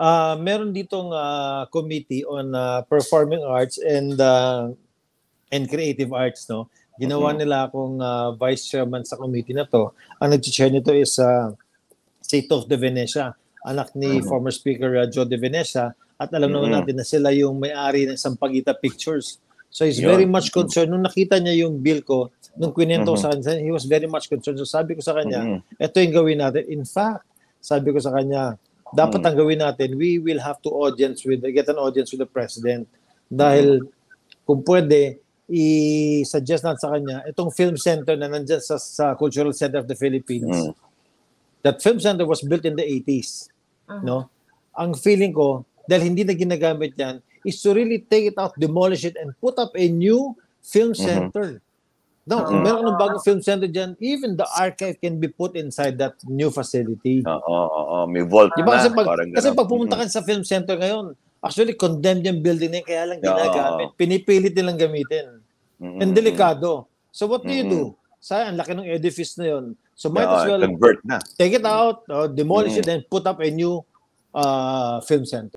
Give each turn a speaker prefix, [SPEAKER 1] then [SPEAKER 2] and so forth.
[SPEAKER 1] uh, meron ditong uh, committee on uh, performing arts and uh, and creative arts, no? Ginawa
[SPEAKER 2] Okay.
[SPEAKER 1] nila akong uh, vice chairman sa committee na to. Ang nag-chair nito is uh, Sato de Venecia, anak ni
[SPEAKER 2] Mhm.
[SPEAKER 1] former Speaker uh, Joe de Venecia. At alam naman
[SPEAKER 2] Mhm.
[SPEAKER 1] natin na sila yung may-ari ng Sampaguita Pictures. So he's
[SPEAKER 2] Yun.
[SPEAKER 1] very much concerned. Nung nakita niya yung bill ko, nung kwento
[SPEAKER 2] Mhm.
[SPEAKER 1] sa kanya, he was very much concerned. So sabi ko sa kanya,
[SPEAKER 2] Mhm.
[SPEAKER 1] ito yung gawin natin. In fact, sabi ko sa kanya, dapat
[SPEAKER 2] Mm.
[SPEAKER 1] ang gawin natin, we will have to audience with, get an audience with the president. Dahil kung pwede, i-suggest natin sa kanya, itong film center na nandyan sa, sa Cultural Center of the Philippines,
[SPEAKER 2] Mm.
[SPEAKER 1] that film center was built in the 80s.
[SPEAKER 3] Mhm.
[SPEAKER 1] No? Ang feeling ko, dahil hindi na ginagamit yan, is to really take it out, demolish it, and put up a new film
[SPEAKER 2] Mhm.
[SPEAKER 1] center. No,
[SPEAKER 3] Mhm.
[SPEAKER 1] meron ng bagong film center dyan. Even the archive can be put inside that new facility.
[SPEAKER 2] Oo, oo, oo. May vault
[SPEAKER 1] Di ba?
[SPEAKER 2] na.
[SPEAKER 1] Kasi pag, kasi pag pumunta ka sa film center ngayon, actually condemned yung building na yun, kaya lang ginagamit. Pinipilit nilang gamitin.
[SPEAKER 2] Mhm.
[SPEAKER 1] And delikado. So what do you
[SPEAKER 2] Mhm.
[SPEAKER 1] do? Sayang, ang laki ng edifice na yun. So might
[SPEAKER 2] Oo,
[SPEAKER 1] as well
[SPEAKER 2] convert na.
[SPEAKER 1] take it out, uh, demolish
[SPEAKER 2] Mhm.
[SPEAKER 1] it, and put up a new uh, film center.